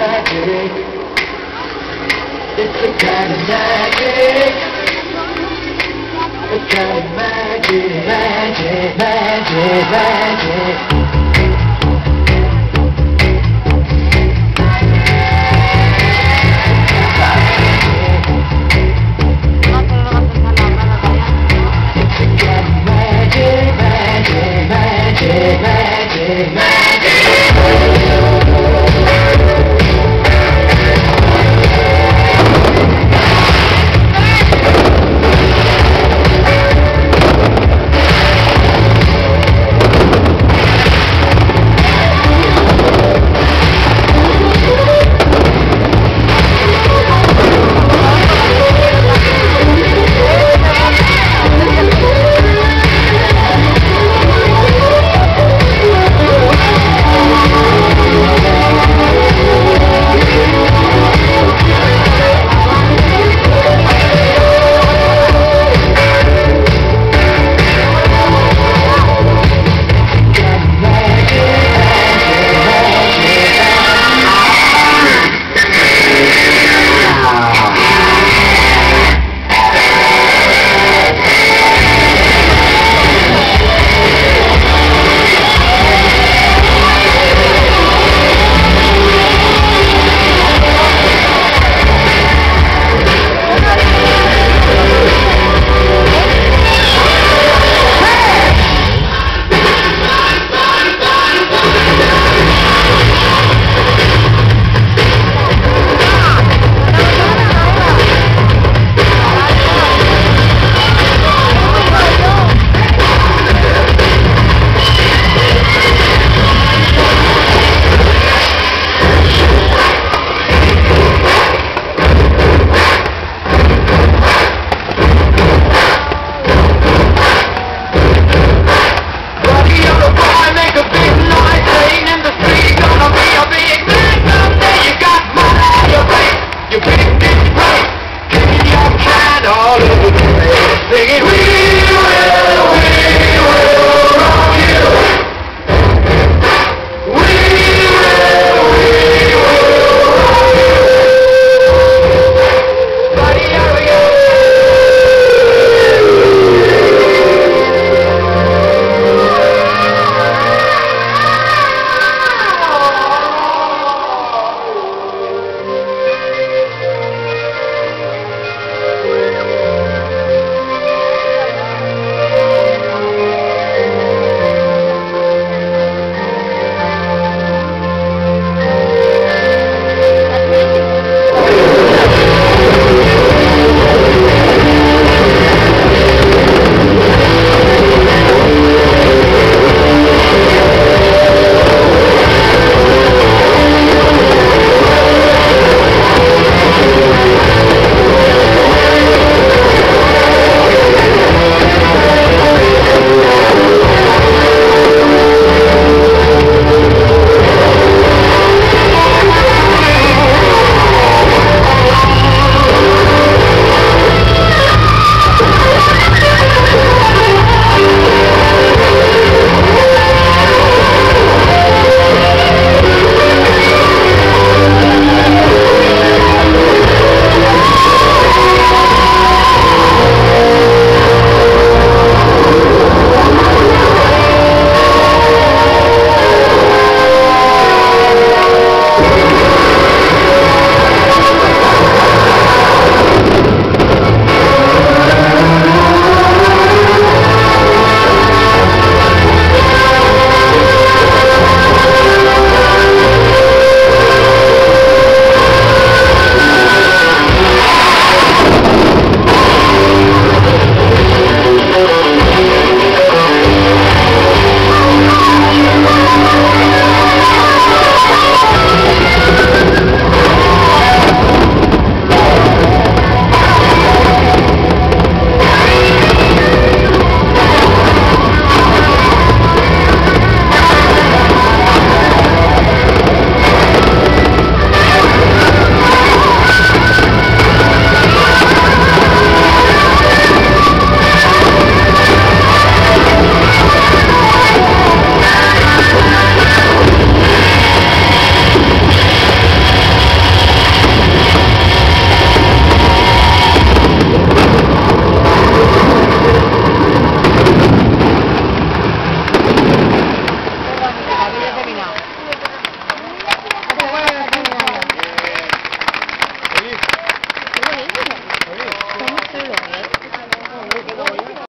magic. It's the kind of magic. The kind of magic, magic, magic, magic.